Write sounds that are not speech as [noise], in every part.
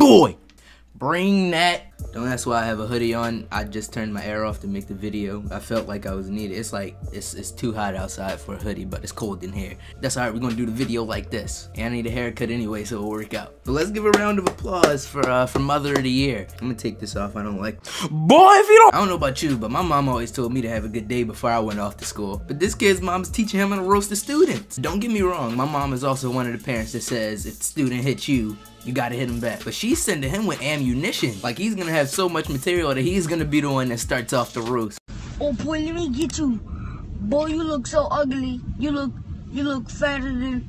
boy. Bring that. Don't ask why I have a hoodie on. I just turned my air off to make the video. I felt like I was needed. It's like, it's, it's too hot outside for a hoodie, but it's cold in here. That's alright, we're gonna do the video like this. And I need a haircut anyway, so it'll work out. But let's give a round of applause for uh, for Mother of the Year. I'm gonna take this off, I don't like Boy, if you don't I don't know about you, but my mom always told me to have a good day before I went off to school. But this kid's mom's teaching him how to roast the students. Don't get me wrong, my mom is also one of the parents that says if the student hits you, you gotta hit him back. But she's sending him with ammunition. Like he's gonna have so much material that he's gonna be the one that starts off the roost. Oh boy, let me get you. Boy, you look so ugly. You look you look fatter than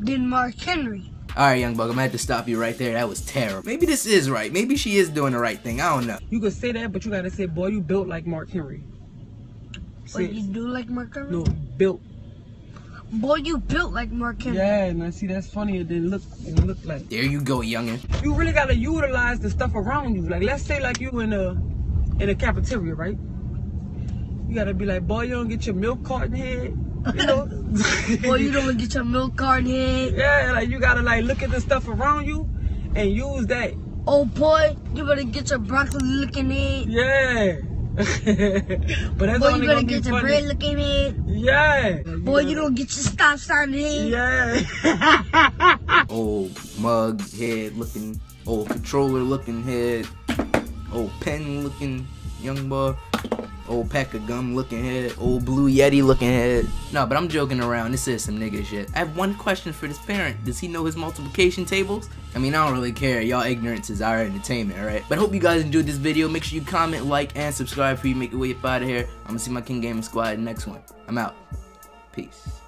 than Mark Henry. Alright, young bug, I'm gonna have to stop you right there. That was terrible. Maybe this is right. Maybe she is doing the right thing. I don't know. You could say that, but you gotta say, boy, you built like Mark Henry. But you do like Mark Henry? No, built. Boy, you built like Mark Henry. Yeah, and I See, that's funny. It didn't look. It didn't look like. There you go, youngin. You really gotta utilize the stuff around you. Like, let's say, like you in a in a cafeteria, right? You gotta be like, boy, you don't get your milk carton head. You know. [laughs] boy, you don't get your milk carton head. Yeah, like you gotta like look at the stuff around you and use that. Oh boy, you better get your broccoli looking head. Yeah. [laughs] but that's Boy, only you better gonna get your funny. bread looking head. Yeah. Boy, you don't get your stop sign head. Yeah. [laughs] Old mug head looking, old controller looking head, old pen looking young boy, old pack of gum looking head, old blue yeti looking head. No, but I'm joking around. This is some nigga shit. I have one question for this parent. Does he know his multiplication tables? I mean, I don't really care. Y'all ignorance is our entertainment, alright? But hope you guys enjoyed this video. Make sure you comment, like, and subscribe before you make your way up out of here. I'm gonna see my King Gaming Squad next one. I'm out. Peace.